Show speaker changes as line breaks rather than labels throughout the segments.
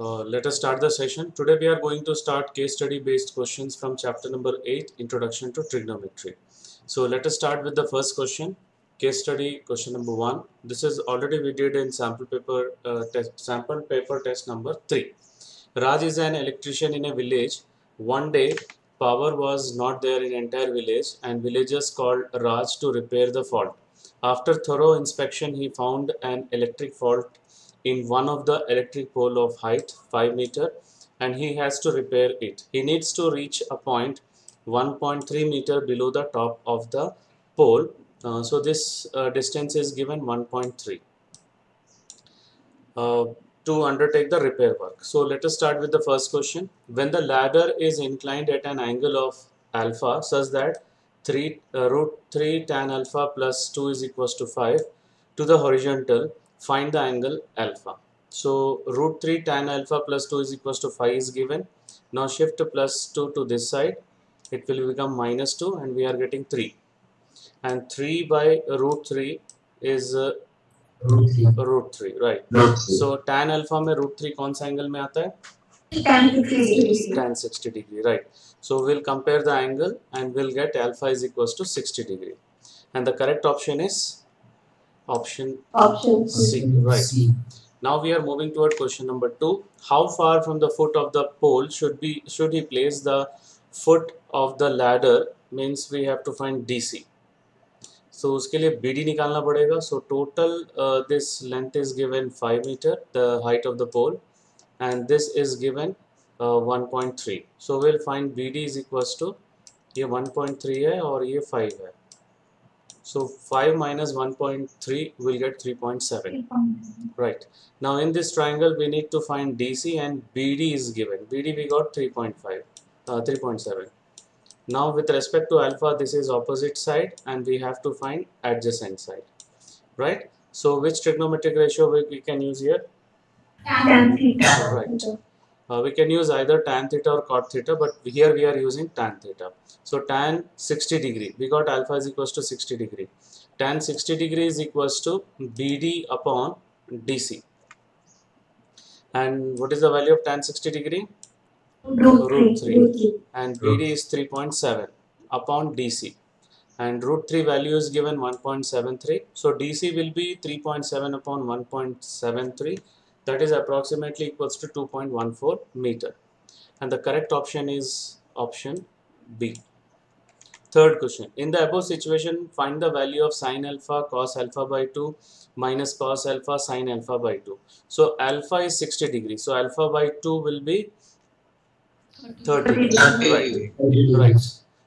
Uh, let us start the session. Today we are going to start case study based questions from chapter number 8 Introduction to Trigonometry. So let us start with the first question. Case study question number 1. This is already we did in sample paper uh, test sample paper test number 3. Raj is an electrician in a village. One day power was not there in entire village and villagers called Raj to repair the fault. After thorough inspection he found an electric fault in one of the electric pole of height 5 meter and he has to repair it. He needs to reach a point 1.3 meter below the top of the pole. Uh, so this uh, distance is given 1.3 uh, to undertake the repair work. So let us start with the first question. When the ladder is inclined at an angle of alpha such that 3 uh, root 3 tan alpha plus 2 is equals to 5 to the horizontal find the angle alpha. So root 3 tan alpha plus 2 is equals to 5 is given. Now shift plus 2 to this side. It will become minus 2 and we are getting 3. And 3 by root 3 is uh,
root 3.
root 3 right.
Root 3.
So tan alpha में root 3 कौन सा angle में आता है?
tan 60 degrees.
tan 60 degree right so we'll compare the angle and we'll get alpha is equals to 60 degree and the correct option is option
Option
C right
C.
now we are moving toward question number 2 how far from the foot of the pole should be should he place the foot of the ladder means we have to find DC so उसके लिए BD निकालना पड़ेगा so total uh, this length is given 5 meter the height of the pole and this is given uh, 1.3 so we'll find BD is equals to ये 1.3 है और ये 5 है so 5 minus 1.3 will get 3.7 right. Now in this triangle we need to find DC and BD is given. BD we got 3.5 uh, 3.7 now with respect to alpha this is opposite side and we have to find adjacent side. Right? So which trigonometric ratio we, we can use here?
Tan theta.
Right. Uh, we can use either tan theta or cot theta, but here we are using tan theta. So tan 60 degree, we got alpha is equals to 60 degree. Tan 60 degree is equals to BD upon DC. And what is the value of tan 60 degree?
Root
Root
3.
three.
Root 3.
And BD is 3.7 upon DC. And root 3 value is given 1.73. So DC will be 3.7 upon 1.73 that is approximately equals to 2.14 meter and the correct option is option B. Third question. In the above situation, find the value of sine alpha cos alpha by 2 minus cos alpha sine alpha by 2. So alpha is 60 degrees. So alpha by 2 will be 30 Right. Right.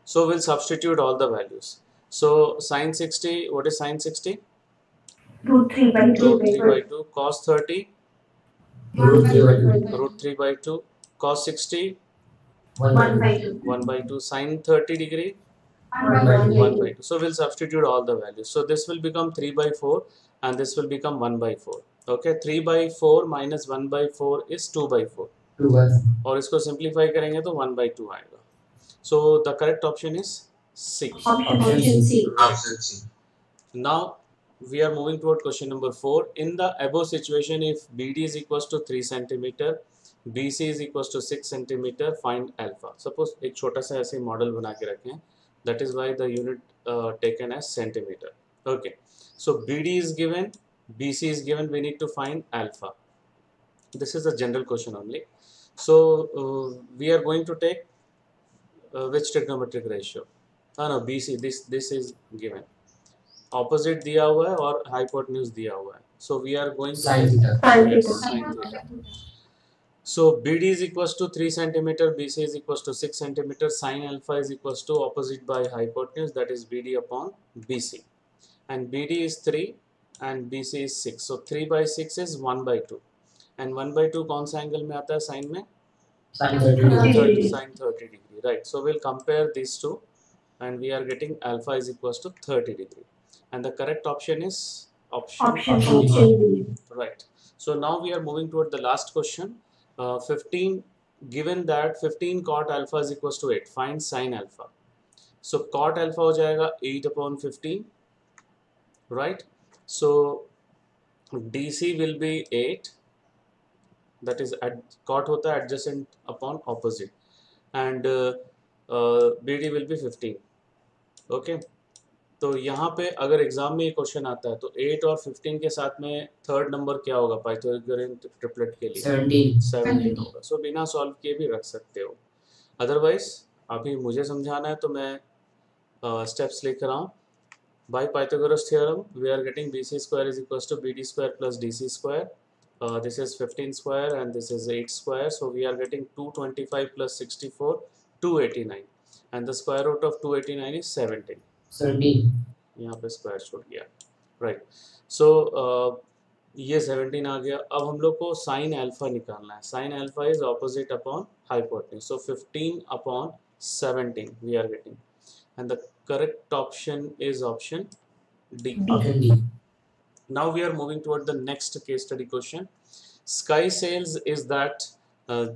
So we'll substitute all the values. So sine 60, what is sine 60?
Root 3 by 2.
Root 3 by 2. Cos 30,
Root 3 by 2.
root 3 by 2. Cos 60,
1
1
by
by 2.
1 by 2. Sine 30 degree,
1 by
1
2.
by 2. So we'll substitute all the values. So this will become 3 by 4 and this will become 1 by 4. Okay, 3 by 4 minus 1 by 4 is 2 by 4.
2 by
और इसको simplify करेंगे तो 1 by 2 आएगा. So the correct option is C.
Option C.
Now we are moving toward question number 4. In the above situation, if BD is equals to 3 centimeter, BC is equals to 6 centimeter, find alpha. Suppose एक छोटा सा ऐसे model बना के रखें. That is why the unit uh, taken as centimeter. Okay. So BD is given, BC is given. We need to find alpha. This is a general question only. So uh, we are going to take uh, which trigonometric ratio? Ah no, BC. This this is given. Opposite दिया हुआ है और hypotenuse दिया हुआ है। So we are going so B D is equal to three centimetre B C is equal to six centimetre sine alpha is equal to opposite by hypotenuse that is B D upon B C and B D is three and B C is six so three by six is one by two and one by two कौन सा angle में आता है sine में?
Sine 30 degree
right so will compare this to and we are getting alpha is equal to 30 degree and the correct option is option,
option,
option,
option B.
Right. So now we are moving toward the last question. Uh, 15 given that 15 cot alpha is equals to 8 find sine alpha. So cot alpha ho 8 upon 15 right? So dc will be 8 that is at cot hota adjacent upon opposite. And uh, uh, bd will be 15 okay? तो यहाँ पे अगर exam में ये question आता है तो eight और फिफ्टीन के साथ में थर्ड नंबर क्या होगा पाइथागोरियन ट्रिपलेट के लिए?
सेवनटीन
होगा। सो बिना सॉल्व किए भी रख सकते हो। अदरवाइज़ अभी मुझे समझाना है तो मैं स्टेप्स लेकर आऊँ by Pythagoras theorem we are getting B C square is equal to B D square plus D C square this is fifteen square and this is eight square so we are getting two twenty five plus sixty four two eighty nine and the square root of two eighty nine is seventeen
seventeen
यहाँ पे square छूट गया right so ये 17 आ गया। अब हम लोग को साइन अल्फ़ा निकालना है। Sine alpha is opposite upon hypotenuse so 15 upon 17 we are getting and the correct option is option D
option D
now we are moving toward the next case study question. Sky sails is that uh,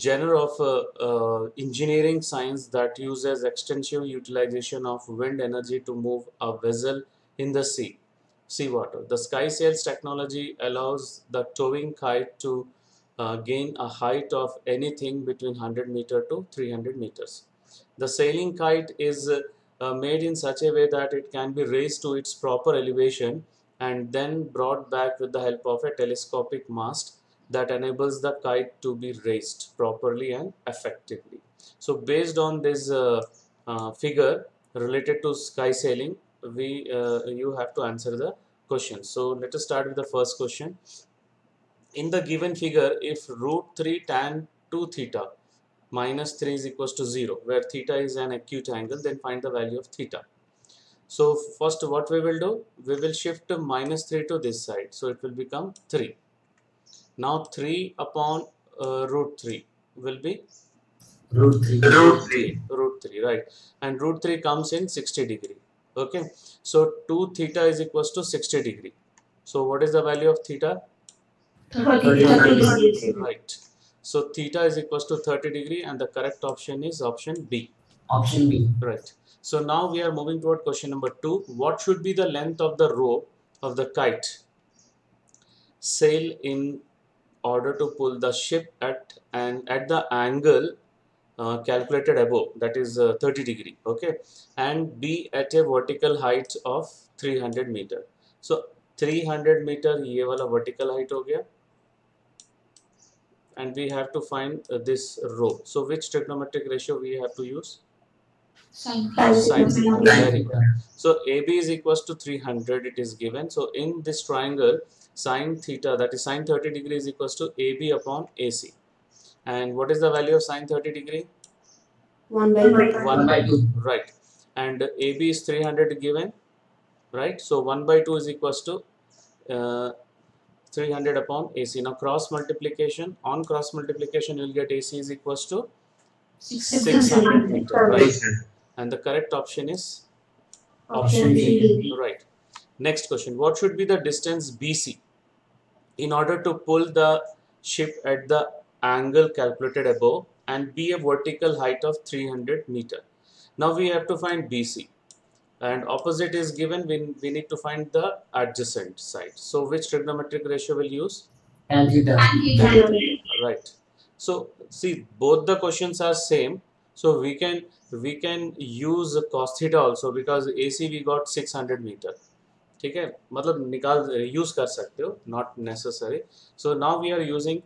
genre of uh, uh, engineering science that uses extensive utilization of wind energy to move a vessel in the sea seawater. The sky sails technology allows the towing kite to uh, gain a height of anything between 100 meter to 300 meters. The sailing kite is uh, made in such a way that it can be raised to its proper elevation and then brought back with the help of a telescopic mast that enables the kite to be raised properly and effectively. So based on this uh, uh, figure related to sky sailing, we uh, you have to answer the question. So let us start with the first question. In the given figure, if root 3 tan 2 theta minus 3 is equals to 0, where theta is an acute angle, then find the value of theta. So first what we will do, we will shift minus 3 to this side. So it will become 3. Now 3 upon uh, root 3 will be
root 3.
Root 3. Root 3, right. And root 3 comes in 60 degree. Okay. So 2 theta is equals to 60 degree. So what is the value of theta? 30, 30, Right. So theta is equals to 30 degree and the correct option is option B.
Option B.
Right. So now we are moving toward question number 2. What should be the length of the rope of the kite sail in order to pull the ship at and at the angle uh, calculated above that is uh, 30 degree okay and be at a vertical height of 300 meter so 300 meter ये वाला vertical height हो गया and we have to find uh, this rope so which trigonometric ratio we have to use
Sine
Sine theta.
theta.
Very good. So AB is equals to 300 it is given. So in this triangle sine theta that is sine 30 degree is equals to AB upon AC. And what is the value of sine 30 degree?
One by 2.
1 by
by
2. Right. And AB is 300 given. Right. So 1 by 2 is equals to uh, 300 upon AC. Now cross multiplication. On cross multiplication you will get AC is equals to 600 meter. Right. And the correct option is
Option D.
Right. Next question. What should be the distance BC in order to pull the ship at the angle calculated above and be a vertical height of 300 meter? Now we have to find BC and opposite is given we, we need to find the adjacent side. So which trigonometric ratio will use?
tan theta
Right. So see both the questions are same. So we can we can use cos theta also because AC we got 600 meter. ठीक है मतलब निकाल use कर सकते हो not necessary so now we are using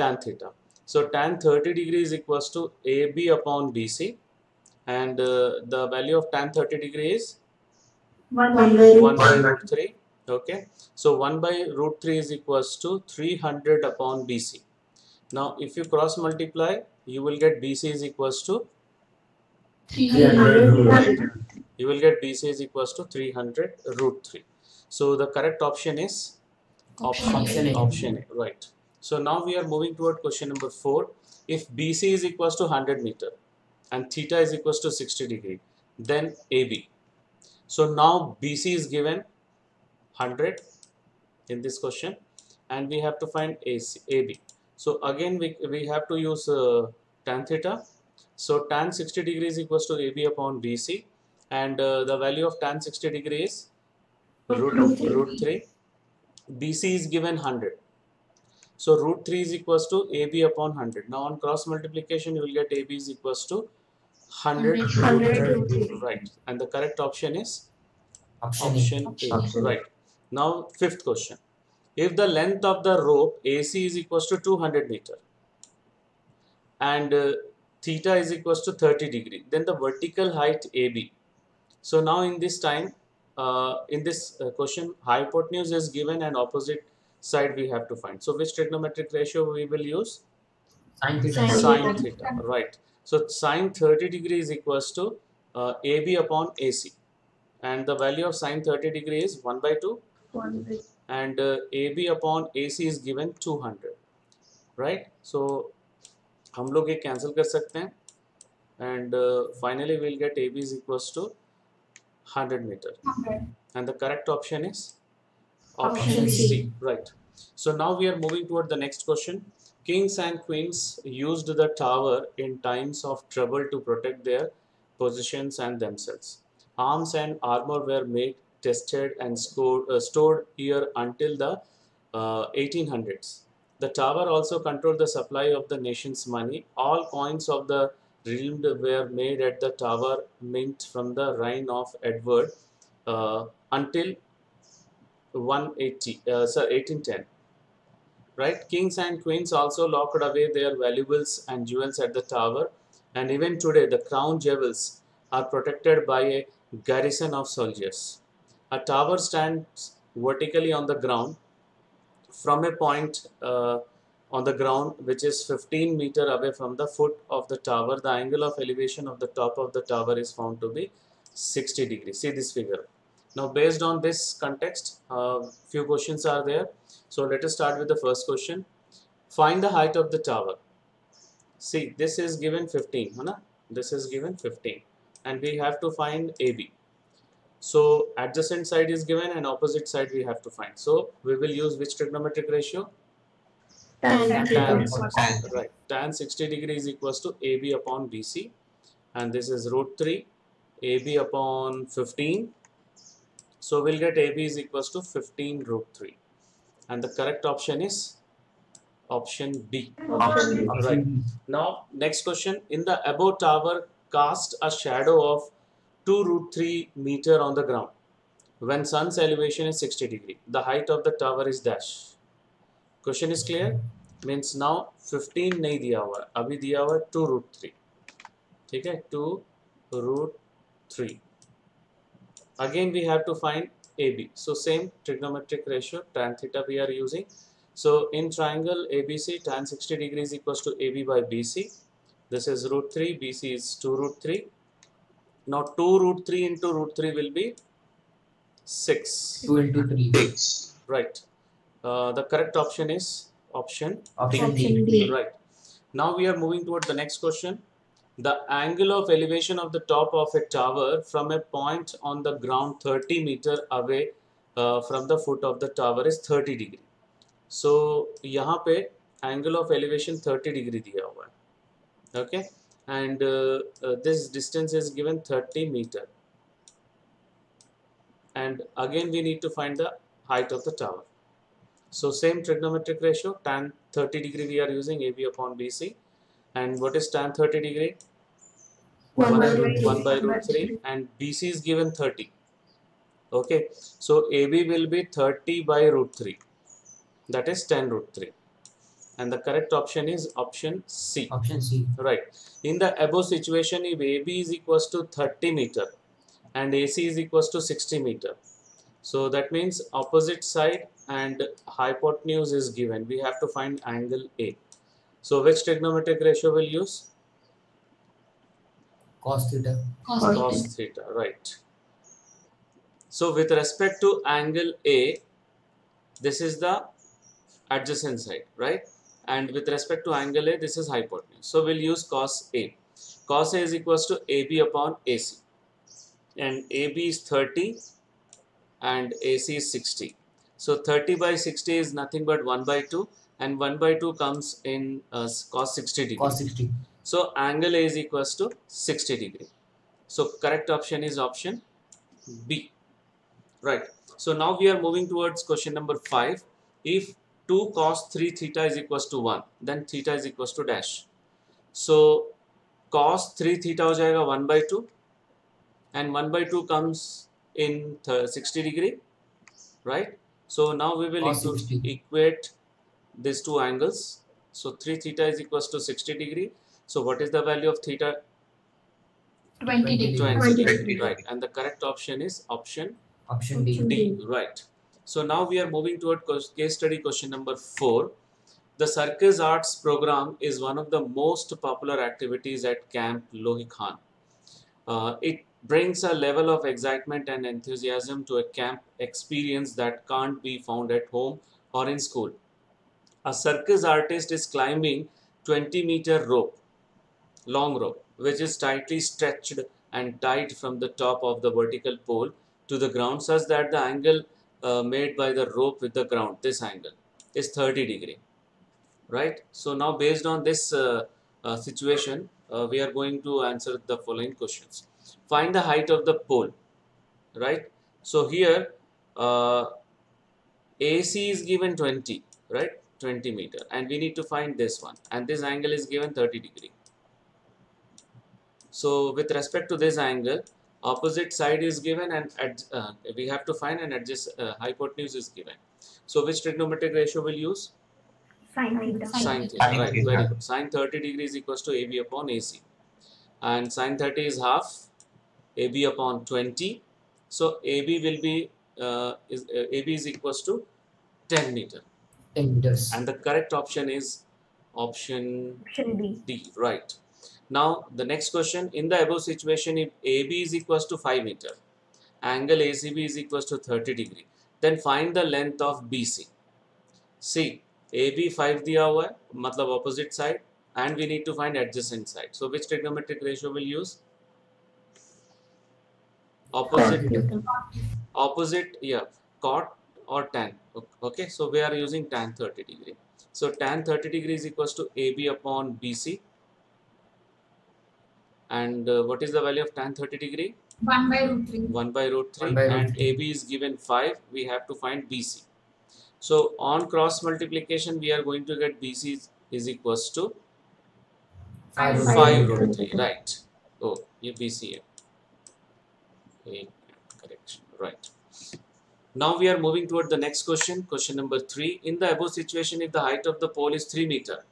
tan theta so tan 30 degree is equals to AB upon BC and uh, the value of tan 30 degree is
One by
1 by root 3 okay so 1 by root 3 is equals to 300 upon BC now if you cross multiply you will get BC is equals to you will get BC is equals to 300 root 3 so the correct option is option
Option
A. Option A right so now we are moving toward question number 4 if BC is equals to 100 meter and theta is equals to 60 degree then AB so now BC is given 100 in this question and we have to find AC, AB. So again we, we have to use uh, tan theta. So tan 60 degrees equals to AB upon BC and uh, the value of tan 60 degree is root,
Root three.
root 3. BC is given 100. So root 3 is equals to AB upon 100. Now on cross multiplication, you will get AB is equals to 100 root
100
3.
root 3.
Right. And the correct option is
Option
option A.
Option
Right. Now fifth question. If the length of the rope AC is equals to 200 meter and uh, theta is equals to 30 degree, then the vertical height AB. So now in this time, uh, in this uh, question, hypotenuse is given and opposite side we have to find. So which trigonometric ratio we will use?
Sine theta.
Sine
Sine
theta.
theta. Right. So sine 30 degree is equals to uh, AB upon AC. And the value of sine 30 degree is 1 by 2
One by
and uh, AB upon AC is given 200 right so हम लोग ये cancel कर सकते हैं and uh, finally we'll get AB is equals to 100 meter and the correct option is option
Option
C.
C.
right so now we are moving toward the next question kings and queens used the tower in times of trouble to protect their positions and themselves arms and armor were made tested and scored, uh, stored here until the uh, 1800s. The tower also controlled the supply of the nation's money. All coins of the realm were made at the tower mint from the reign of Edward uh, until 180, uh, sorry, 1810. Right? Kings and queens also locked away their valuables and jewels at the tower, and even today the crown jewels are protected by a garrison of soldiers. A tower stands vertically on the ground from a point uh, on the ground which is 15 meter away from the foot of the tower. The angle of elevation of the top of the tower is found to be 60 degrees. See this figure. Now, based on this context, uh, few questions are there. So, let us start with the first question. Find the height of the tower. See, this is given 15. है ना? This is given 15. And we have to find AB. So adjacent side is given and opposite side we have to find. So we will use which trigonometric ratio?
Tan
Tan,
theta.
right. Tan 60 degree is equals to AB upon BC and this is root 3 AB upon 15. So we'll get AB is equals to 15 root 3 and the correct option is option B.
Option B.
Right. Now, next question. In the above tower, cast a shadow of 2 root 3 meter on the ground. When sun's elevation is 60 degree, the height of the tower is dash. Question is clear? Means now 15 नहीं दिया हुआ है अभी दिया हुआ है 2 root 3 ठीक है 2 root 3 again we have to find AB so same trigonometric ratio tan theta we are using so in triangle ABC tan 60 degrees equals to AB by BC this is root 3 BC is 2 root 3 now 2 root 3 into root 3 will be 6
Two into three.
right uh, the correct option is option
Option
Option
D.
D.
Right. Now we are moving toward the next question. The angle of elevation of the top of a tower from a point on the ground 30 meter away uh, from the foot of the tower is 30 degree. So यहाँ पे angle of elevation 30 degree दिया हुआ है. Okay. And uh, uh, this distance is given 30 meter. And again we need to find the height of the tower. So same trigonometric ratio, tan 30 degree we are using AB upon BC. And what is tan 30 degree?
One by
root,
root
1 by
three.
root 3 and BC is given 30. Okay, so AB will be 30 by root 3. That is 10 root 3. And the correct option is option C.
Option C.
Right. In the above situation, if AB is equals to 30 meter and AC is equals to 60 meter. So that means opposite side and hypotenuse is given. We have to find angle A. So which trigonometric ratio we will use?
Cos theta.
Cos
Cos theta, right. So with respect to angle A, this is the adjacent side, right? And with respect to angle A, this is hypotenuse. So we'll use cos A. Cos A is equals to AB upon AC. And AB is 30 and AC is 60. So 30 by 60 is nothing but 1 by 2 and 1 by 2 comes in uh, cos 60 degree.
Cos 60.
So angle A is equals to 60 degree. So correct option is option B. Right. So now we are moving towards question number 5. If 2 cos 3 theta is equals to 1 then theta is equals to dash so cos 3 theta हो जाएगा 1 by 2 and 1 by 2 comes in 60 degree right so now we will equ- equate these two angles so 3 theta is equals to 60 degree so what is the value of theta
20 degree.
20
20
degree
degree.
right and the correct option is option
Option D.
Option
D, right. So now we are moving toward case study question number four. The Circus Arts program is one of the most popular activities at Camp Lohikan. Uh, it brings a level of excitement and enthusiasm to a camp experience that can't be found at home or in school. A circus artist is climbing 20 meter rope, long rope, which is tightly stretched and tied from the top of the vertical pole to the ground such that the angle uh, made by the rope with the ground, this angle, is 30 degree. Right? So now based on this uh, uh, situation, uh, we are going to answer the following questions. Find the height of the pole. Right? So here uh, AC is given 20, right? 20 meter and we need to find this one and this angle is given 30 degree. So with respect to this angle, opposite side is given and ad, uh, we have to find and adjust uh, hypotenuse is given. So which trigonometric ratio will use?
Sine theta.
Sine theta,
Sine
right, very good. Sine 30 degrees equals to AB upon AC. And sine 30 is half, AB upon 20. So AB will be, uh, is, uh, AB is equals to 10 meter.
10 meters.
And the correct option is option
Option D.
D, right. Now the next question, in the above situation, if AB is equals to 5 meter, angle ACB is equals to 30 degree, then find the length of BC. See, AB 5 दिया हुआ है, मतलब opposite side, and we need to find adjacent side. So which trigonometric ratio will use? Opposite,
Theta.
opposite, yeah, cot or tan. Okay, so we are using tan 30 degree. So tan 30 degree is equals to AB upon BC. And uh, what is the value of tan 30 degree?
1 by root 3.
1 by root 3
One by root
and
three.
AB is given 5 we have to find BC so on cross multiplication we are going to get BC is, is equals to
Five root
5
three.
root 3 right oh ये BC है एक correction. Right. Now we are moving toward the next question question number 3 in the above situation if the height of the pole is 3 meter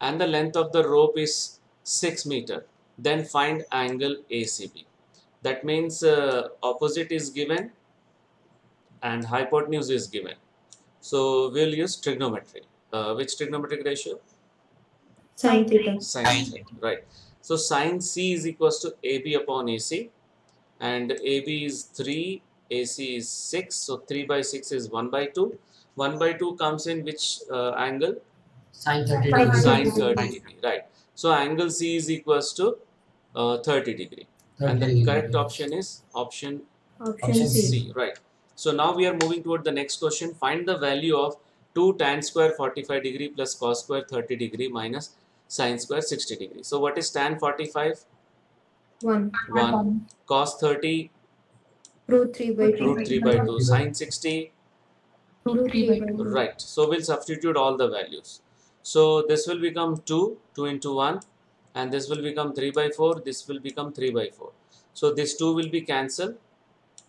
and the length of the rope is 6 meter then find angle ACB that means uh, opposite is given and hypotenuse is given. So we'll use trigonometry. Uh, which trigonometric ratio?
Sine theta.
sine theta. Right. So sine c is equals to ab upon ac and ab is 3 ac is 6 so 3 by 6 is 1 by 2 1 by 2 comes in which uh, angle
Sine 30
Five
degree.
sine 30 degree right so angle c is equals to uh, 30 degree
30
and the
degree.
correct option is option
Option
Option
C.
C, right. So now we are moving toward the next question. Find the value of 2 tan square 45 degree plus cos square 30 degree minus sine square 60 degree. So what is tan 45?
1.
1. Cos 30
Root 3 by 2.
root 3 by 2. Sine 60
Root 3 by 2.
right. So we'll substitute all the values. So this will become 2, 2 into 1 and this will become 3 by 4, this will become 3 by 4. So this 2 will be cancelled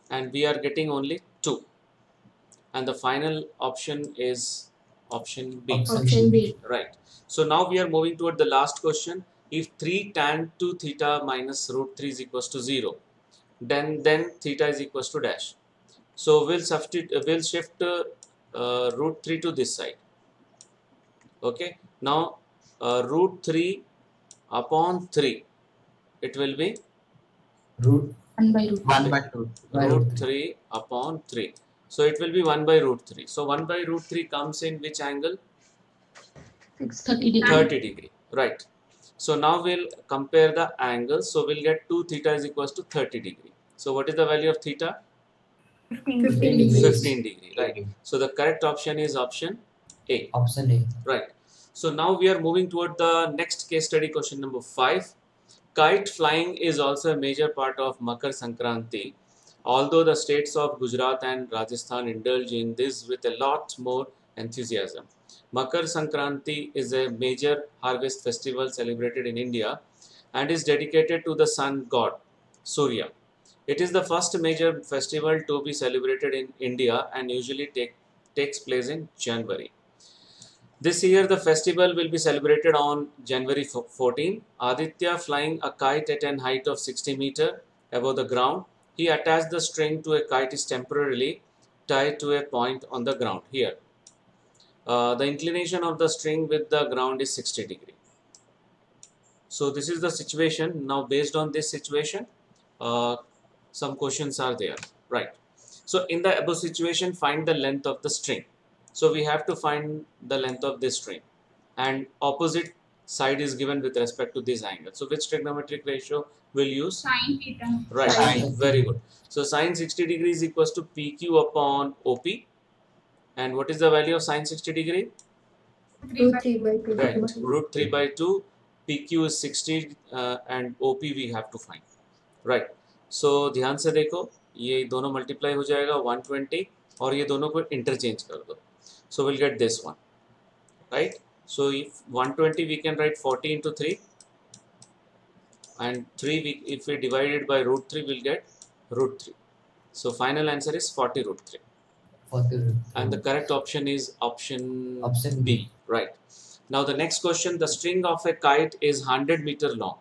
and we are getting only 2. And the final option is option B.
Option
Option B.
Right. So now we are moving toward the last question. If 3 tan 2 theta minus root 3 is equals to 0, then then theta is equals to dash. So we'll substitute, uh, we'll shift uh, uh, root 3 to this side. Okay. Now uh, root 3 upon 3, it will be
Root
1 by root
1 by root. By
root
root
3 upon 3. So it will be 1 by root 3. So 1 by root 3 comes in which angle?
30 degree.
30 degree right so now we'll compare the angles so we'll get 2 theta is equals to 30 degree. So what is the value of theta?
15
degree.
degree.
15 degree right. So the correct option is option a.
Option A.
right. So now we are moving toward the next case study question number 5 kite flying is also a major part of makar sankranti. Although the states of gujarat and rajasthan indulge in this with a lot more enthusiasm. Makar Sankranti is a major harvest festival celebrated in India and is dedicated to the sun god Surya. It is the first major festival to be celebrated in India and usually take, takes place in January. This year, the festival will be celebrated on January 14. Aditya flying a kite at an height of 60 meter above the ground. He attached the string to a kite is temporarily tied to a point on the ground here. Uh, the inclination of the string with the ground is 60 degree. So this is the situation. Now based on this situation, uh, some questions are there, right? So in the above situation, find the length of the string. So we have to find the length of this string and opposite side is given with respect to this angle. So which trigonometric ratio will use?
Sine theta.
Right,
Sine.
very good. So sine 60 degrees equals to PQ upon OP. And what is the value of sine 60 degree?
Three
Root
by
3 by 2.
Right, root 3 by 2. PQ is 60 uh, and OP we have to find. Right. So ध्यान से देखो ये दोनों multiply हो जाएगा 120 और ये दोनों को इंटरचेंज कर दो so we'll get this one right so if 120 we can write 40 into 3 and 3 we, if we divide it by root 3 we'll get root 3 so final answer is 40 root 3
for the
and the correct option is option
option
B right. Now the next question the string of a kite is 100 meter long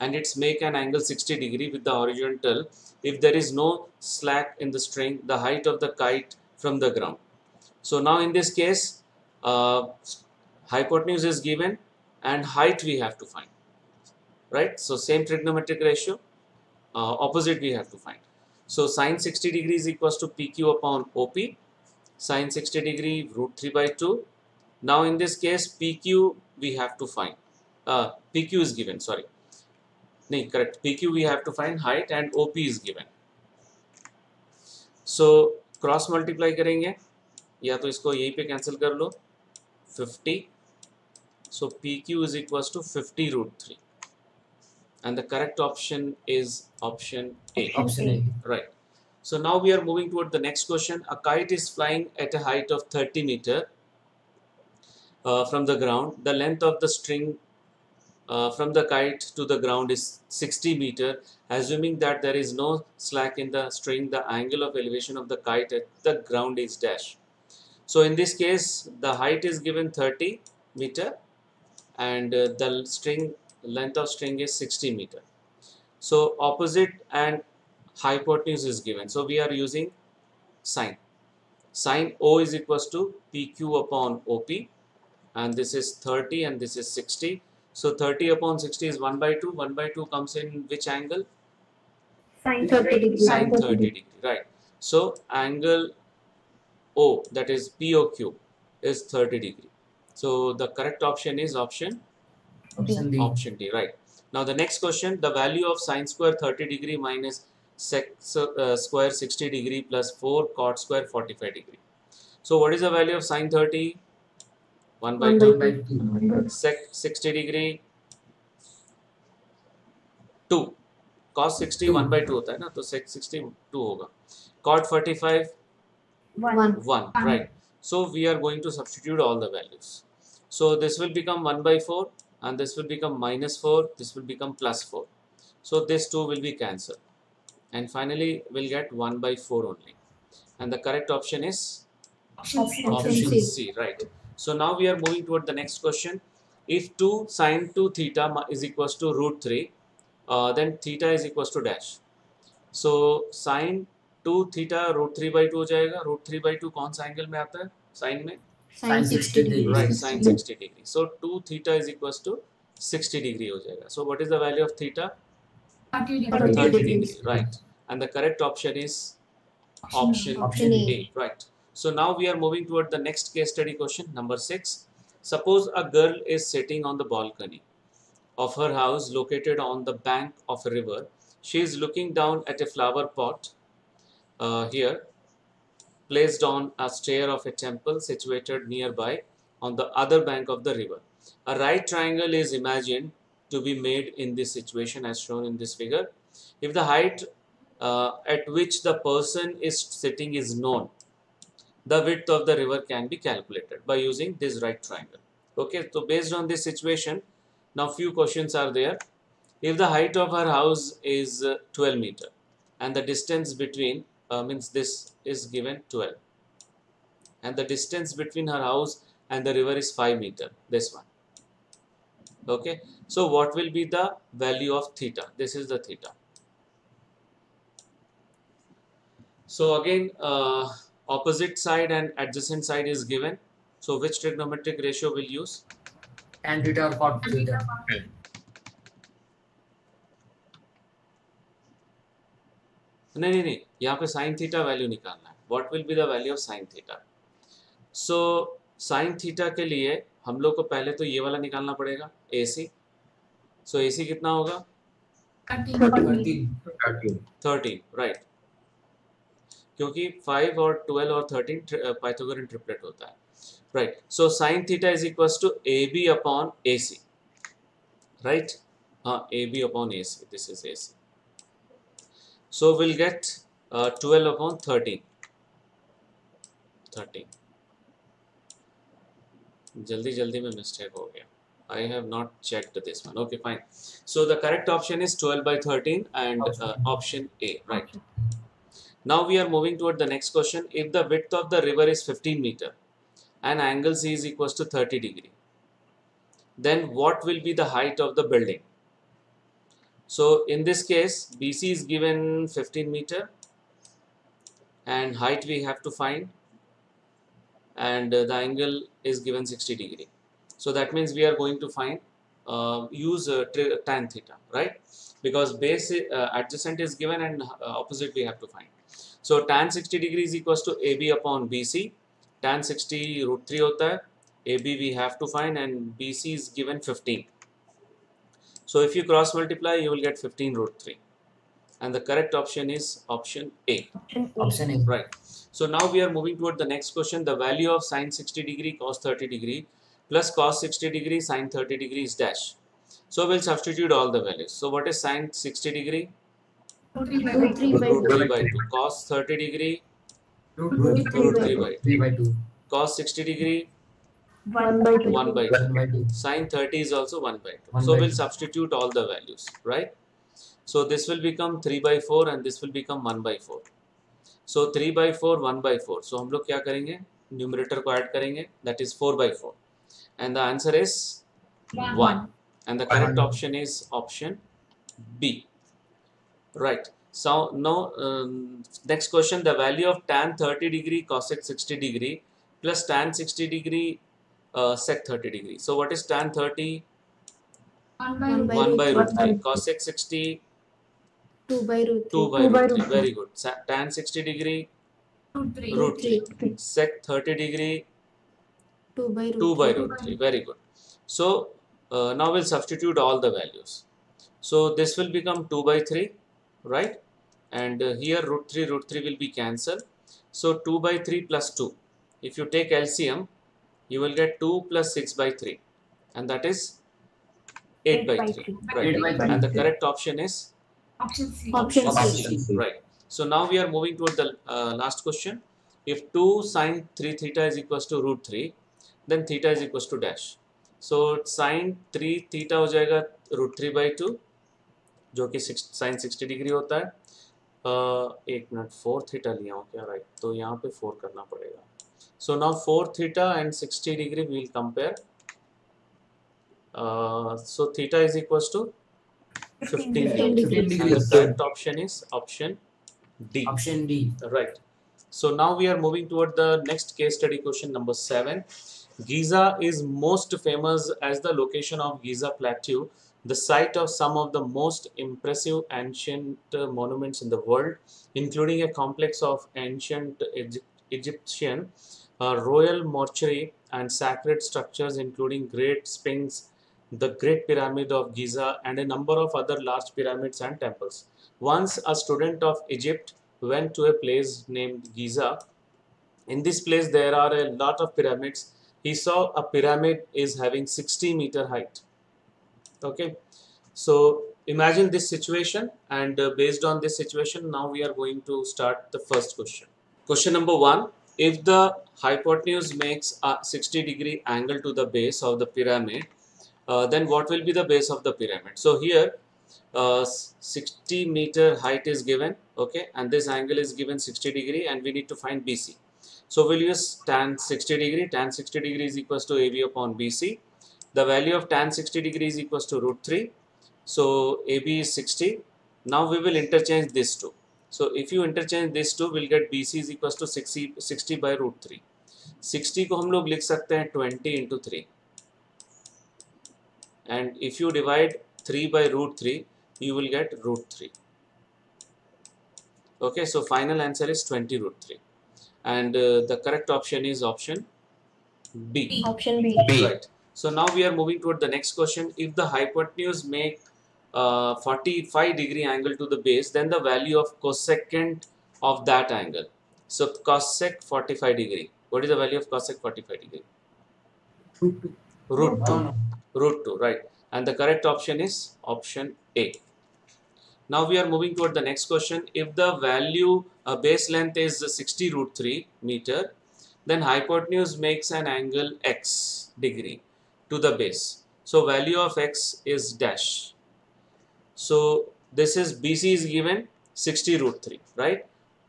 and its make an angle 60 degree with the horizontal. If there is no slack in the string the height of the kite from the ground. So now in this case uh, hypotenuse is given and height we have to find right. So same trigonometric ratio uh, opposite we have to find. So sine 60 degrees equals to pq upon op sine 60 degree root 3 by 2 now in this case pq we have to find uh, pq is given sorry no correct pq we have to find height and op is given so cross multiply करेंगे या तो इसको यहीं पे cancel कर लो 50 so pq is equals to 50 root 3 and the correct option is option a
option A.
Right. So now we are moving toward the next question. A kite is flying at a height of 30 meter uh, from the ground. The length of the string uh, from the kite to the ground is 60 meter. Assuming that there is no slack in the string, the angle of elevation of the kite at the ground is dash. So in this case, the height is given 30 meter and uh, the string length of string is 60 meter. So opposite and hypotenuse is given. So we are using sine. Sine O is equals to PQ upon OP and this is 30 and this is 60. So 30 upon 60 is 1 by 2. 1 by 2 comes in which angle?
Sine 30 degree.
Sine 30 degree. Right. So angle O that is POQ is 30 degree. So the correct option is option
option B
option D, right. Now the next question, the value of sine square 30 degree minus sec so, uh, square 60 degree plus 4 cot square 45 degree. So what is the value of sine 30? 1 by
One
2.
by two
Sec 60 degree 2. Cos 60 1 by 2 होता है ना तो sec 60 2 होगा. Cot 45
1.
1 right so we are going to substitute all the values so this will become 1 by 4 and this will become minus 4 this will become plus 4 so this 2 will be cancelled and finally we'll get 1 by 4 only and the correct option is
Option C.
Option
option
C.
C right so now we are moving toward the next question if 2 sine 2 theta mi- is equals to root 3 uh, then theta is equals to dash so sine 2 theta root 3 by 2 हो जाएगा root 3 by 2 कौन सा angle में आता है sine में
Sine 60 degree.
right sine 60 degree so 2 theta is equals to 60 degree हो जाएगा so what is the value of theta
30 degree.
30
30
degrees.
right and the correct option is option
Option A.
A right so now we are moving toward the next case study question number 6 suppose a girl is sitting on the balcony of her house located on the bank of a river she is looking down at a flower pot uh, here placed on a stair of a temple situated nearby on the other bank of the river. A right triangle is imagined to be made in this situation as shown in this figure. If the height uh, at which the person is sitting is known, the width of the river can be calculated by using this right triangle. Okay, so based on this situation, now few questions are there. If the height of her house is uh, 12 meter and the distance between uh, means this is given 12 and the distance between her house and the river is 5 meter this one okay so what will be the value of theta this is the theta so again uh, opposite side and adjacent side is given so which trigonometric ratio will use
tan theta or cot theta.
नहीं नहीं नहीं यहाँ पे sine theta value निकालना है what will be the value of sine theta so sine theta के लिए हम लोग को पहले तो ये वाला निकालना पड़ेगा ए सी सो ए सी कितना होगा? थर्टीन राइट क्योंकि फाइव और ट्वेल्व और थर्टीन पाइथागोरन ट्रिपलेट होता है। Right so sine theta is equal to A B upon A C right हाँ A B upon A C this is A C so we'll get uh, 12 upon 13 13 जल्दी जल्दी में mistake हो गया I have not checked this one okay fine so the correct option is 12 by 13 and uh, option A right now we are moving toward the next question if the width of the river is 15 meter and angle C is equals to 30 degree then what will be the height of the building so in this case, BC is given 15 meter and height we have to find and uh, the angle is given 60 degree. So that means we are going to find uh, use uh, tan theta, right? Because base uh, adjacent is given and uh, opposite we have to find. So tan 60 degree is equals to AB upon BC. Tan 60 root 3 hota hai. AB we have to find and BC is given 15. So if you cross multiply, you will get 15 root 3. And the correct option is option A.
Option A.
Right. So now we are moving toward the next question. The value of sine 60 degree cos 30 degree plus cos 60 degree sine 30 degree is dash. So we'll substitute all the values. So what is sine 60 degree?
Root three by
Root
two.
3 by 2. Cos 30 degree,
Root
Root three by two.
by 2.
three by two.
Cos 60 degree,
One by two.
1 by 2.
One by two.
Sine 30 is also 1 by 2. So we'll substitute all the values, right? So this will become 3 by 4 and this will become 1 by 4. So 3 by 4, 1 by 4. So हम लोग क्या करेंगे numerator को add करेंगे that is 4 by 4 and the answer is 1 and the correct
One.
option is option B. Right. So now um, next question the value of tan 30 degree cosec 60 degree plus tan 60 degree uh, sec 30 degree. So what is tan 30?
One by
One
root
by
1 by
root
root 3.
three.
Cosec 60,
Two by root
2
three.
by
Two by
root 3. Very good. Sa- Tan 60 degree,
root three.
root 3.
Three.
Sec 30 degree,
Two by root
2 by
three.
root 3. Very good. So uh, now we'll substitute all the values. So this will become 2 by 3, right? And uh, here root 3, root 3 will be cancelled. So 2 by 3 plus 2. If you take LCM, you will get 2 plus 6 by 3. And that is 8 by 3. Right.
Eight by three.
And the correct option is
Option C.
Option C.
Option
C.
Right. So now we are moving toward the uh, last question. If 2 sine 3 theta is equals to root 3, then theta is equals to dash. So sine 3 theta हो जाएगा root 3 by 2 जो कि sign 60 degree होता है uh, एक minute 4 theta लिया हूँ क्या राइट तो यहाँ पे 4 करना पड़ेगा so now 4 theta and 60 degree we will compare so theta is equals to 15
Fifteen
degree.
degree.
And the correct option is option D.
Option D.
Right. So now we are moving toward the next case study question number 7. Giza is most famous as the location of Giza Plateau, the site of some of the most impressive ancient uh, monuments in the world, including a complex of ancient Egy- Egyptian uh, royal mortuary and sacred structures, including Great Sphinx, the Great Pyramid of Giza, and a number of other large pyramids and temples. Once a student of Egypt went to a place named Giza. In this place, there are a lot of pyramids. He saw a pyramid is having 60 meter height. Okay, so imagine this situation, and uh, based on this situation, now we are going to start the first question. Question number one if the hypotenuse makes a 60 degree angle to the base of the pyramid uh, then what will be the base of the pyramid so here uh, 60 meter height is given okay and this angle is given 60 degree and we need to find BC so we'll use tan 60 degree tan 60 degree is equals to AB upon BC the value of tan 60 degree is equals to root 3 so AB is 60 now we will interchange this two so if you interchange this two we'll get BC is equals to 60 60 by root 3 60 को हम लोग लिख सकते हैं 20 into 3 and if you divide 3 by root 3 you will get root 3 okay so final answer is 20 root 3 and uh, the correct option is option B.
Option B. B.
Right. So now we are moving toward the next question. If the hypotenuse make uh, 45 degree angle to the base then the value of cosecant of that angle. So cosec 45 degree. What is the value of cosec 45 degree?
Root two.
root 2
No, no.
Root 2 right? And the correct option is option a. Now we are moving toward the next question. If the value uh, base length is 60 root 3 meter then hypotenuse makes an angle x degree to the base. So value of x is dash. So this is bc is given 60 root 3 right?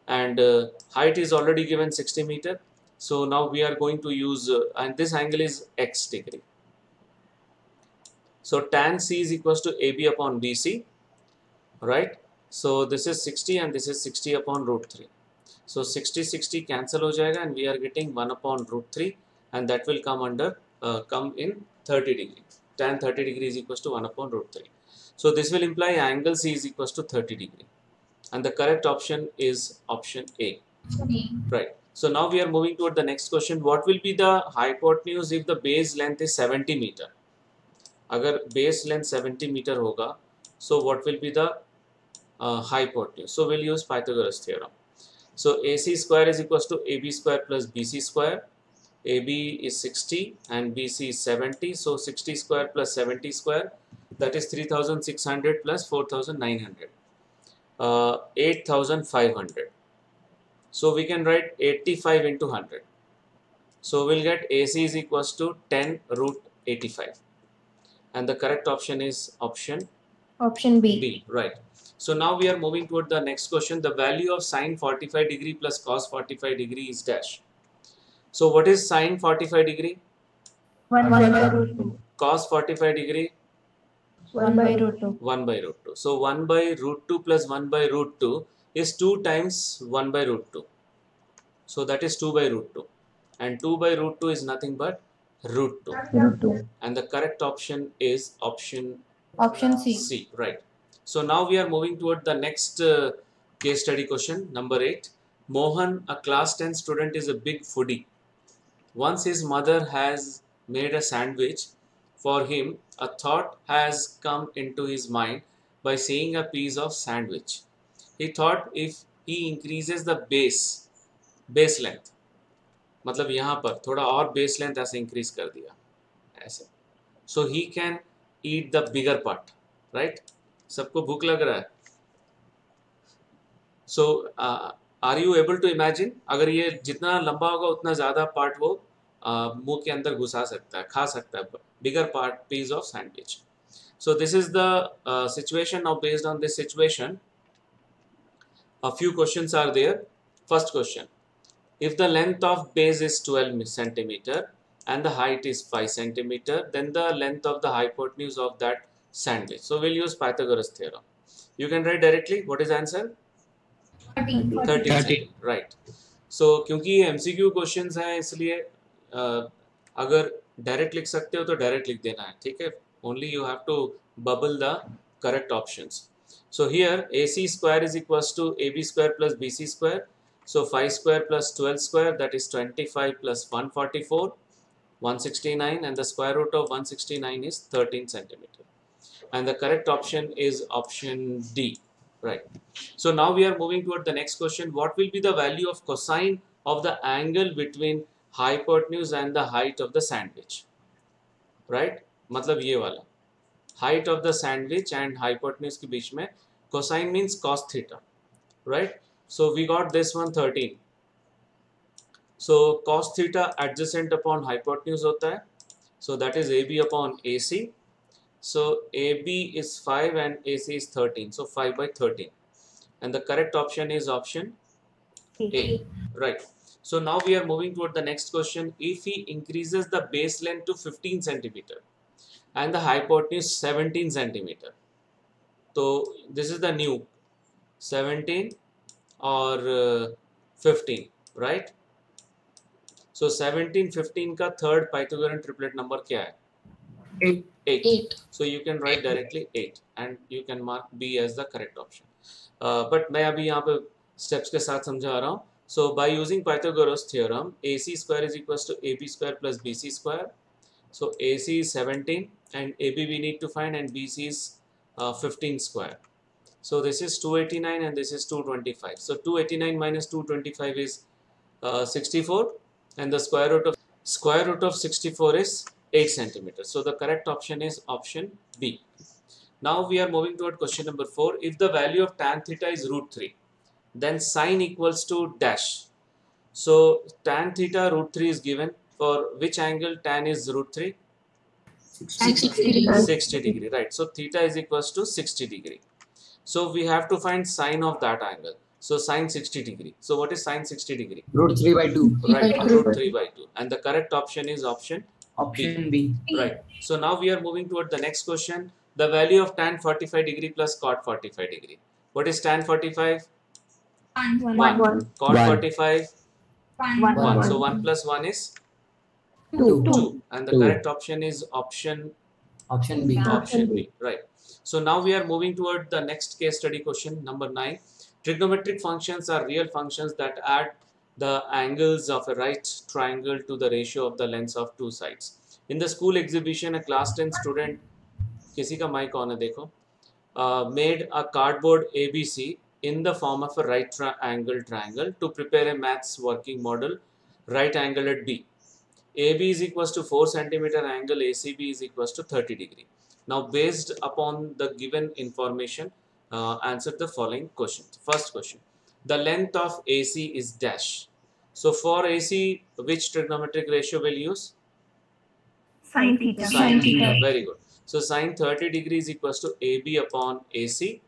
And uh, height is already given 60 meter. So now we are going to use uh, and this angle is x degree so tan C is equals to AB upon BC, right? So this is 60 and this is 60 upon root 3. So 60 60 cancel ho jayega and we are getting 1 upon root 3 and that will come under uh, come in 30 degree. Tan 30 degree is equals to 1 upon root 3. So this will imply angle C is equals to 30 degree and the correct option is option A.
B.
Right. So now we are moving toward the next question. What will be the hypotenuse if the base length is 70 meter? अगर base length 70 meter होगा so what will be the uh, hypotenuse so we'll use Pythagoras theorem so AC square is equals to AB square plus BC square AB is 60 and BC is 70 so 60 square plus 70 square that is 3600 plus 4900 uh, 8500 so we can write 85 into 100 so we'll get AC is equals to 10 root 85 and the correct option is option
Option B.
B right. So now we are moving toward the next question. The value of sine 45 degree plus cos 45 degree is dash. So what is sine 45 degree?
1 by root 2.
cos 45 degree?
1 by root 2.
1 by root 2 so 1 by root 2 plus 1 by root 2 is 2 times 1 by root 2 so that is 2 by root 2 and 2 by root 2 is nothing but root 2
Root 2.
and the correct option is option
Option C.
C, right. So now we are moving toward the next uh, case study question, number 8. Mohan, a class 10 student, is a big foodie. Once his mother has made a sandwich for him, a thought has come into his mind by seeing a piece of sandwich. He thought if he increases the base, base length, मतलब यहाँ पर थोड़ा और base length ऐसे increase कर दिया। ऐसे। So he can eat the bigger part right सबको भूख लग रहा है। So are you able to imagine अगर ये जितना लंबा होगा उतना ज़्यादा पार्ट वो uh, मुँह के अंदर घुसा सकता है खा सकता है। Bigger part piece of sandwich so this is the situation now based on this situation a few questions are there. if the length of base is 12 centimeter and the height is 5 centimeter then the length of the hypotenuse of that sandwich so we'll use pythagoras theorem you can write directly what is answer
30.
30 centimeter right so क्योंकि ये MCQ questions हैं इसलिए uh, अगर direct लिख सकते हो तो direct लिख देना है ठीक है only you have to bubble the correct options so here AC square is equals to AB square plus BC square. So 5 square plus 12 square that is 25 plus 144, 169 and the square root of 169 is 13 centimeter. And the correct option is option D. Right. So now we are moving toward the next question. What will be the value of cosine of the angle between hypotenuse and the height of the sandwich? Right? मतलब ये वाला height of the sandwich and hypotenuse के बीच में cosine means cos theta right So we got this one 13. So cos theta adjacent upon hypotenuse hota hai. So that is AB upon AC. So AB is 5 and AC is 13. So 5 by 13. And the correct option is option A. Right. So now we are moving toward the next question. If he increases the base length to 15 centimeter and the hypotenuse 17 centimeter. So this is the new 17 और fifteen right so seventeen fifteen का third Pythagorean triplet number क्या है? Correct option but मैं अभी यहाँ पे steps के साथ समझा रहा हूँ. So by using Pythagoras seventeen and A B we need to find and B C fifteen square so this is 289 and this is 225 so 289 minus 225 is uh, 64 and the square root of square root of 64 is 8 centimeters so the correct option is option B. Now we are moving toward question number 4 if the value of tan theta is root 3 then sine equals to dash. So tan theta root 3 is given for which angle tan is root 3
Sixty degree.
60 degree right. So theta is equals to 60 degree so we have to find sine of that angle so sine 60 degree so what is sine 60 degree
Root 3 by 2.
right root 3 by 2 and the correct option is option
Option B.
right so now we are moving toward the next question the value of tan 45 degree plus cot 45 degree what is tan 45
One.
One.
One.
cot
One.
45
One.
One.
1 so 1 plus 1 is
Two.
2 and the
Two.
correct option is option
Option B.
Option B. Right. So now we are moving toward the next case study question number 9. Trigonometric functions are real functions that add the angles of a right triangle to the ratio of the lengths of two sides. In the school exhibition, a class 10 student, किसी का mic on है देखो, uh, made a cardboard ABC in the form of a right triangle triangle to prepare a maths working model right angle at B. AB is equals to 4 centimeter angle, ACB is equals to 30 degree. Now, based upon the given information, uh, answer the following questions. First question, the length of AC is dash. So, for AC, which trigonometric ratio will use?
Sine theta.
Sine theta. Very good. So, sine 30 degree is equals to AB upon AC.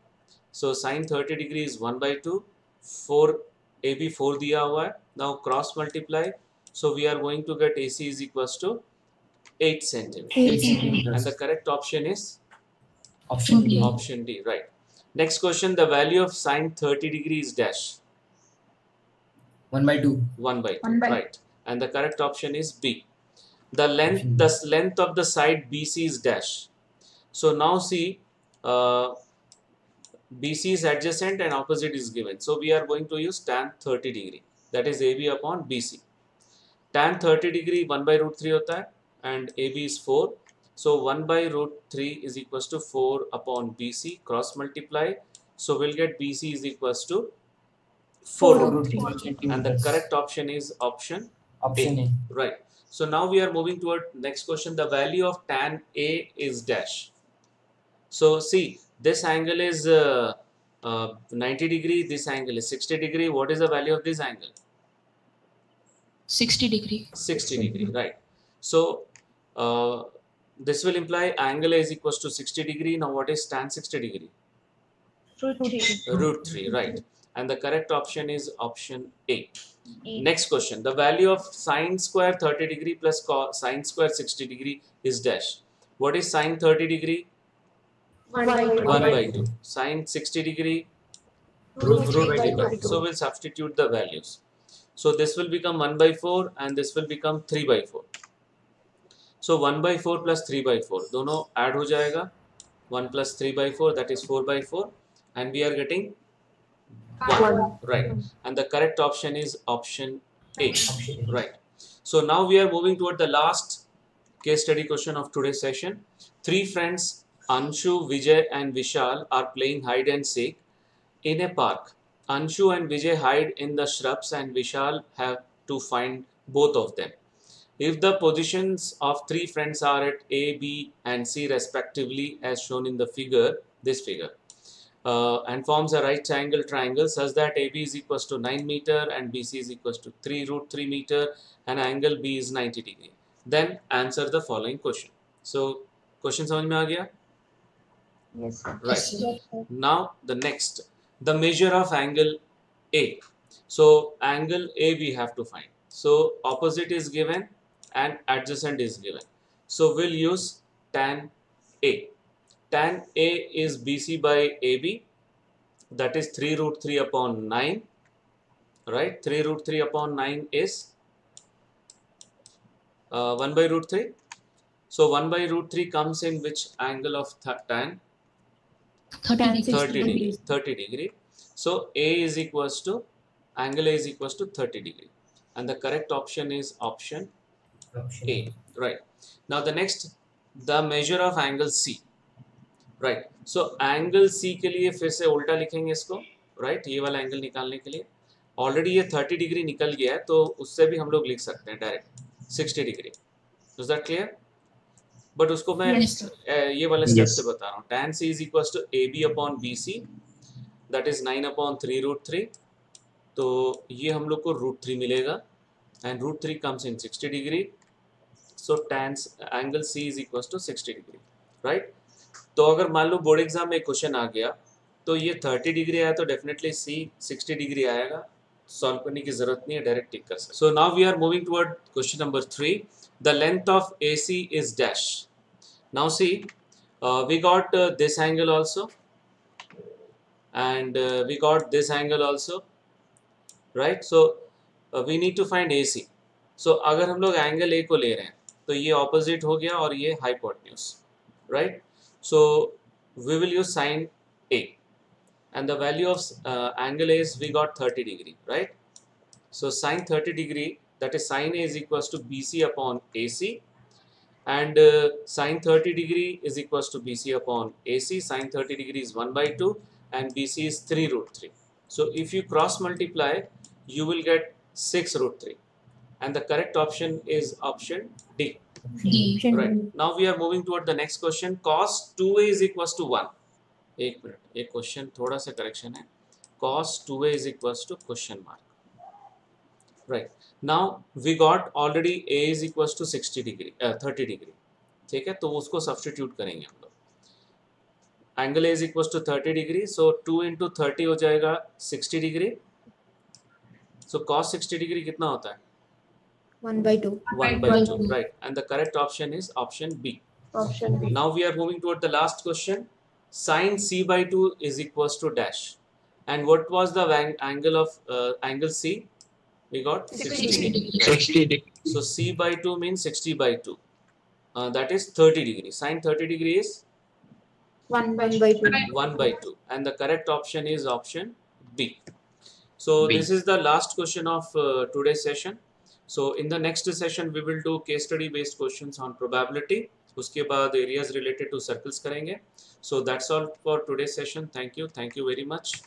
So, sine 30 degree is 1 by 2. 4 AB 4 दिया हुआ है. Now, cross multiply. So, we are going to get AC is equals to 8 centimeter.
Eight
Eight centimeters.
And the correct option is
Option D.
option D, right. Next question, the value of sine 30 degree is dash,
1 by 2.
1 by 2,
One by-
right. And the correct option is B. The length,
Option
the s- length of the side BC is dash. So now see, uh, BC is adjacent and opposite is given. So we are going to use tan 30 degree. That is AB upon BC. Tan 30 degree 1 by root 3 होता है and AB is 4. So 1 by root 3 is equals to 4 upon BC cross multiply. So we'll get BC is equals to 4
Four
root 3.
root
And the correct option is option
Option A.
Right. So now we are moving toward next question. The value of tan A is dash. So see, this angle is uh, uh, 90 degree. This angle is 60 degree. What is the value of this angle?
Sixty degree.
60 degree. Right. So uh, this will imply angle A is equals to 60 degree. Now what is tan 60 degree? Root 3. Root 3, Right. And the correct option is option A. Next question. The value of sine square 30 degree plus cos sine square 60 degree is dash. What is sine 30 degree?
One by
1
two.
by 2. Sine 60 degree?
Root three by
Very
two.
So we'll substitute the values. So this will become 1 by 4 and this will become 3 by 4. So one by four plus three by four दोनों add हो जाएगा। One plus three by four that is four by four and we are getting right and the correct option is option A right so now we are moving toward the last case study question of today session three friends Anshu Vijay and Vishal are playing hide and seek in a park Anshu and Vijay hide in the shrubs and Vishal have to find both of them If the positions of three friends are at A, B, and C respectively, as shown in the figure, this figure, uh, and forms a right triangle triangle such that AB is equals to 9 meter and BC is equals to 3 root 3 meter and angle B is 90 degree. Then answer the following question. So question समझ में आ गया?
Yes, sir.
Right. Now the next, the measure of angle A. So angle A we have to find. So opposite is given and adjacent is given. So we'll use tan A. Tan A is BC by AB. That is 3 root 3 upon 9. Right? 3 root 3 upon 9 is uh, 1 by root 3. So 1 by root 3 comes in which angle of th tan?
30
Tan
30 degree 30 degree so a is equals to angle a is equals to 30 degree and the correct option is option
Option.
A right. Now the next the measure of angle c right. So angle c के लिए फिर से उल्टा लिखेंगे इसको right ये वाला angle निकालने के लिए। ऑलरेडी ये 30 डिग्री निकल गया है तो उससे भी हम लोग लिख सकते हैं direct 60 degree is that clear but उसको मैं
Yes,
ये वाले स्टेप
Yes.
से बता रहा हूँ। Tan c is equals to ab upon bc that is 9 upon 3 root 3 तो ये हम लोग को रूट थ्री मिलेगा and root three comes in 60 degree so tan angle c is equals to 60 degree right तो अगर मान लो बोर्ड एग्ज़ाम में क्वेश्चन आ गया तो ये 30 डिग्री आया तो डेफिनेटली c 60 डिग्री आएगा। सॉल्व करने की ज़रूरत नहीं है डायरेक्ट टिक कर सकते so now we are moving toward question number three the length of A C is dash now C we got this angle also uh, we got this angle also right? So uh, we need to find AC so अगर हम लोग angle A को ले रहे हैं तो ये opposite हो गया और ये हाईपोर्ट right so we will use sine A and the value of angle is we got 30 degree right so sine 30 degree that is sine A is equal to B C upon A C and sine 30 degree is equal to B C upon A C sine 30 degree is one by two and B C is three root three so if you cross multiply you will get six root three And the correct option is option D.
D.
Right. Now we are moving toward the next question. Cos 2a is equals to 1. एक minute ये question थोड़ा सा correction है cos 2a is equals to question mark. Right. Now we got already a is equals to 60 degree, uh, 30 degree. ठीक है तो उसको substitute करेंगे हम लोग angle is equal to 30 degree so 2 into thirty हो जाएगा 60 डिग्री सो कॉस 60 डिग्री कितना होता है
One by two.
1 by
by
2
two.
right and the correct option is option B
Option B.
now we are moving toward the last question sine c by 2 is equals to dash and what was the angle of uh, angle C we got 60
60
degree
degree.
60 degree.
so c by 2 means 60 by 2 uh, that is 30 degree sine 30 degree is
One by by two.
1 by 2 and the correct option is option B. So
B.
this is the last question of uh, today's session. So in the next session we will do case study based questions on probability. उसके बाद areas related to circles करेंगे. So that's all for today's session. Thank you. Thank you very much.